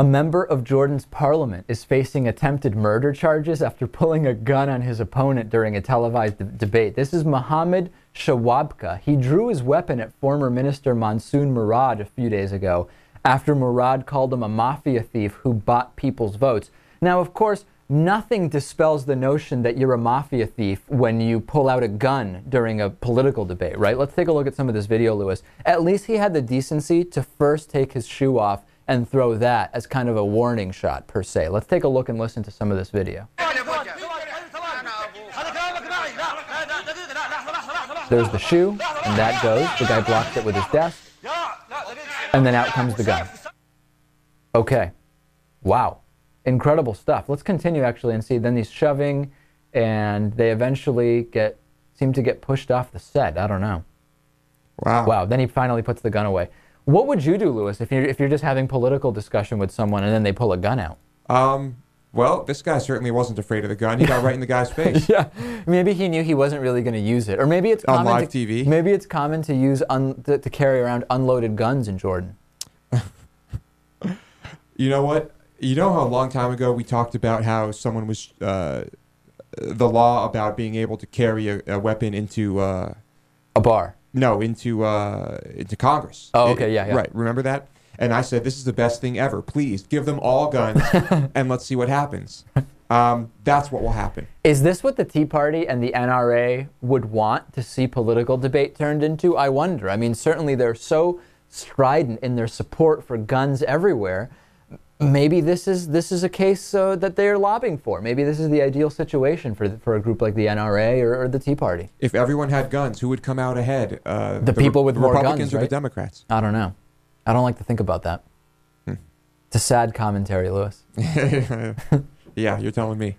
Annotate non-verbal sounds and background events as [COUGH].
A member of Jordan's parliament is facing attempted murder charges after pulling a gun on his opponent during a televised de- debate. This is Mohammed Shawabka. He drew his weapon at former Minister Mansour Murad a few days ago after Murad called him a mafia thief who bought people's votes. Now, of course, nothing dispels the notion that you're a mafia thief when you pull out a gun during a political debate, right? Let's take a look at some of this video, Lewis. At least he had the decency to first take his shoe off and throw that as kind of a warning shot, per se. Let's take a look and listen to some of this video. There's the shoe, and that goes. The guy blocks it with his desk, and then out comes the gun. Okay. Wow. Incredible stuff. Let's continue actually and see. Then he's shoving, and they eventually get seem to get pushed off the set. I don't know. Wow. Wow. Then he finally puts the gun away. What would you do, Lewis, if you're if you're just having political discussion with someone and then they pull a gun out? Um, well, this guy certainly wasn't afraid of the gun. He got right in the guy's [LAUGHS] face. Yeah, maybe he knew he wasn't really going to use it, or maybe it's On live to, TV? Maybe it's common to use un, to, to carry around unloaded guns in Jordan. [LAUGHS] You know what? You know how a long time ago we talked about how someone was uh, the law about being able to carry a, a weapon into uh, A bar. No into uh, into Congress. Oh, okay, yeah, yeah. Right. Remember that? And I said this is the best thing ever. Please give them all guns [LAUGHS] and let's see what happens. Um, that's what will happen. Is this what the Tea Party and the NRA would want to see political debate turned into? I wonder. I mean, certainly they're so strident in their support for guns everywhere. Maybe this is this is a case uh, that they're lobbying for. Maybe this is the ideal situation for for a group like the NRA or, or the Tea Party. If everyone had guns, who would come out ahead? Uh, The people with the more Republicans guns, or the Democrats? I don't know. I don't like to think about that. Hmm. It's a sad commentary, Lewis. [LAUGHS] yeah, you're telling me.